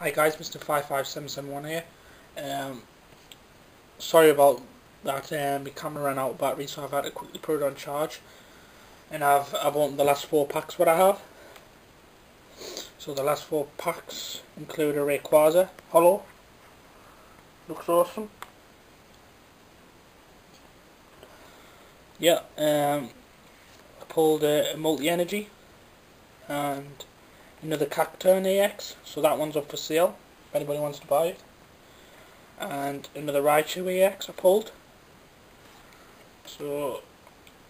Hi guys, Mr. 55771 here. Um, sorry about that, um, my camera ran out of battery so I've had to quickly put it on charge. And I've, I've opened the last four packs what I have. So the last four packs include a Rayquaza Holo. Looks awesome. Yeah, um, I pulled a, a multi-energy and another Cacturne EX, so that one's up for sale if anybody wants to buy it. And another Raichu EX I pulled. So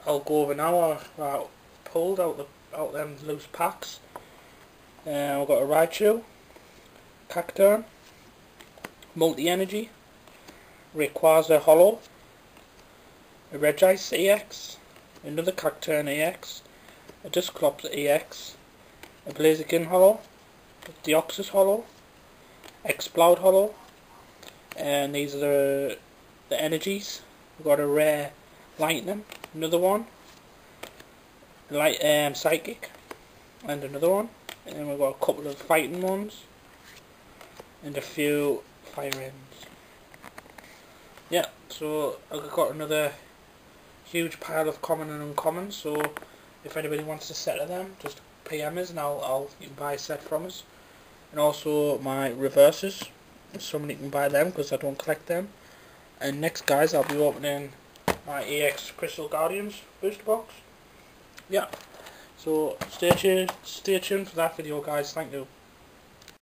I'll go over now. I, I pulled out the out them loose packs. Uh, I've got a Raichu, Cacturne, Multi Energy, Rayquaza Holo, a Regice EX, another Cacturne EX, a Dusclops EX, a Blaziken Holo, Deoxys Holo, Exploud Holo, and these are the, the energies. We've got a rare Lightning, another one, Light um, Psychic, and another one, and then we've got a couple of fighting ones, and a few fire ends. Yeah, so I've got another huge pile of common and uncommon, so if anybody wants to set of them, just PM us and I'll, I'll you can buy a set from us. And also my reverses, somebody can buy them because I don't collect them. And next guys, I'll be opening my EX Crystal Guardians booster box. Yeah, so stay tuned, stay tuned for that video guys, thank you.